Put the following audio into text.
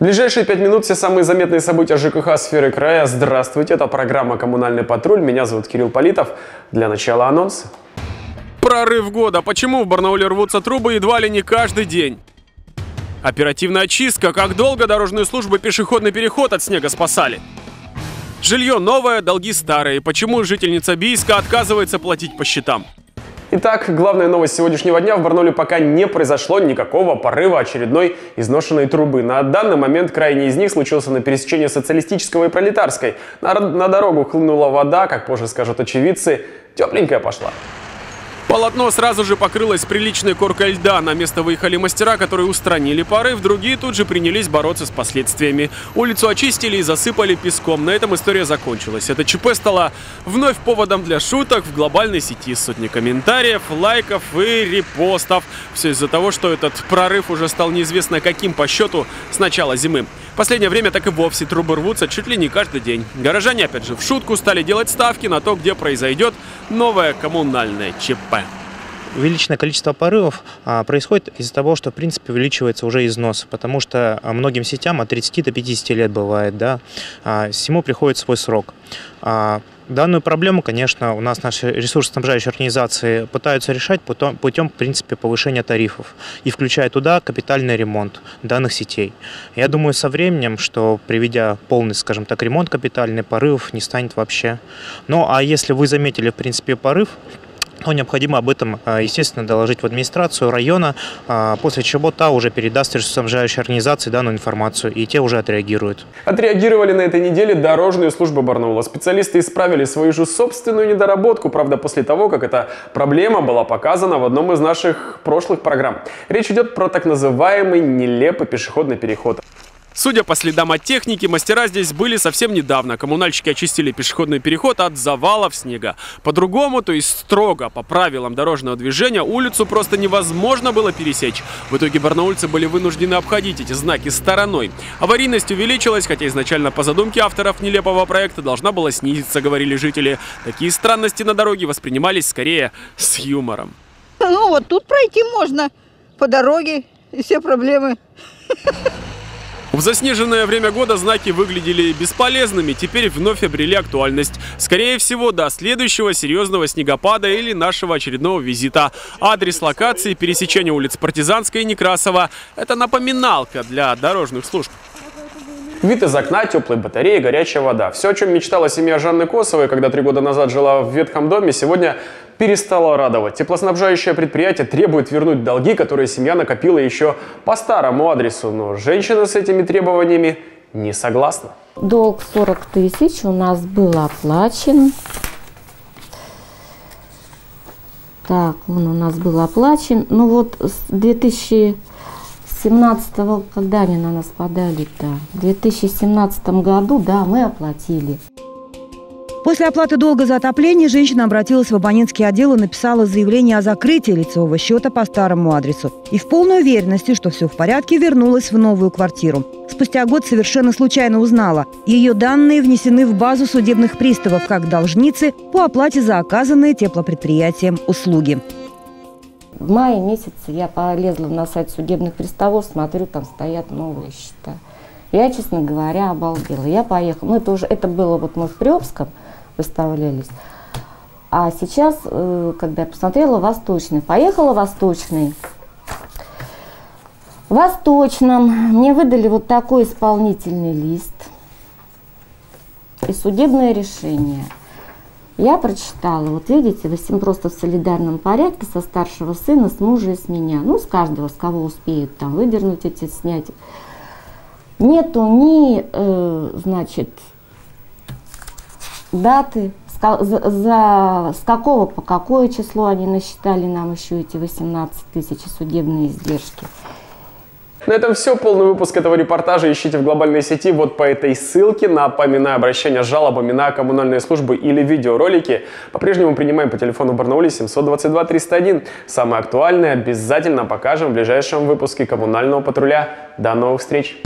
Ближайшие пять минут все самые заметные события ЖКХ сферы края. Здравствуйте, это программа «Коммунальный патруль». Меня зовут Кирилл Политов. Для начала анонс. Прорыв года. Почему в Барнауле рвутся трубы едва ли не каждый день? Оперативная очистка. Как долго дорожные службы пешеходный переход от снега спасали? Жилье новое, долги старые. Почему жительница Бийска отказывается платить по счетам? Итак, главная новость сегодняшнего дня. В Барнауле пока не произошло никакого порыва очередной изношенной трубы. На данный момент крайний из них случился на пересечении социалистического и пролетарской. На, на дорогу хлынула вода, как позже скажут очевидцы, тепленькая пошла. Полотно сразу же покрылось приличной коркой льда. На место выехали мастера, которые устранили порыв. Другие тут же принялись бороться с последствиями. Улицу очистили и засыпали песком. На этом история закончилась. Это ЧП стало вновь поводом для шуток в глобальной сети. Сотни комментариев, лайков и репостов. Все из-за того, что этот прорыв уже стал неизвестно каким по счету с начала зимы. Последнее время так и вовсе трубы рвутся чуть ли не каждый день. Горожане, опять же, в шутку стали делать ставки на то, где произойдет новое коммунальное ЧП. Увеличенное количество порывов а, происходит из-за того, что, в принципе, увеличивается уже износ, потому что а, многим сетям от 30 до 50 лет бывает, да, а, всему приходит свой срок. Данную проблему, конечно, у нас наши ресурсоснабжающие организации пытаются решать путем, путем, в принципе, повышения тарифов и включая туда капитальный ремонт данных сетей. Я думаю, со временем, что приведя полный, скажем так, ремонт капитальный, порывов не станет вообще. Ну, а если вы заметили, в принципе, порыв, то необходимо об этом, а, естественно, доложить в администрацию района, а, после чего та уже передаст ресурсоснабжающей организации данную информацию, и те уже отреагируют. Отреагировали на этой неделе дорожные службы Барнаула. Специалисты исправили свою же собственную недоработку, правда, после того, как эта проблема была показана в одном из наших прошлых программ. Речь идет про так называемый нелепый пешеходный переход. Судя по следам от техники, мастера здесь были совсем недавно. Коммунальщики очистили пешеходный переход от завалов снега. По-другому, то есть строго по правилам дорожного движения, улицу просто невозможно было пересечь. В итоге барнаульцы были вынуждены обходить эти знаки стороной. Аварийность увеличилась, хотя изначально по задумке авторов нелепого проекта должна была снизиться, говорили жители. Такие странности на дороге воспринимались скорее с юмором. Ну вот тут пройти можно по дороге и все проблемы. В заснеженное время года знаки выглядели бесполезными, теперь вновь обрели актуальность. Скорее всего, до следующего серьезного снегопада или нашего очередного визита. Адрес локации пересечения улиц Партизанской и Некрасова – это напоминалка для дорожных служб. Вид из окна, теплые батареи, горячая вода. Все, о чем мечтала семья Жанны Косовой, когда три года назад жила в ветхом доме, сегодня перестало радовать. Теплоснабжающее предприятие требует вернуть долги, которые семья накопила еще по старому адресу. Но женщина с этими требованиями не согласна. Долг 40 тысяч у нас был оплачен. Так, он у нас был оплачен. Ну вот с 2000 17 когда они на нас подали-то? В 2017 году, да, мы оплатили. После оплаты долга за отопление женщина обратилась в абонентский отдел и написала заявление о закрытии лицевого счета по старому адресу. И в полной уверенности, что все в порядке, вернулась в новую квартиру. Спустя год совершенно случайно узнала. Ее данные внесены в базу судебных приставов как должницы по оплате за оказанные теплопредприятием услуги. В мае месяце я полезла на сайт судебных приставов, смотрю, там стоят новые счета. Я, честно говоря, обалдела. Я поехала. Ну, это уже, это было вот мы в Приобском выставлялись. А сейчас, э, когда я посмотрела, Восточный. Поехала Восточный. В Восточном мне выдали вот такой исполнительный лист и судебное решение – я прочитала, вот видите, вы всем просто в солидарном порядке со старшего сына, с мужа и с меня. Ну, с каждого, с кого успеют там выдернуть эти, снять. Нету ни, э, значит, даты, за, за, с какого по какое число они насчитали нам еще эти 18 тысяч судебные издержки. На этом все. Полный выпуск этого репортажа ищите в глобальной сети вот по этой ссылке. Напоминаю, обращение с жалобами на коммунальные службы или видеоролики по-прежнему принимаем по телефону Барнаули 722 301. Самое актуальное обязательно покажем в ближайшем выпуске коммунального патруля. До новых встреч!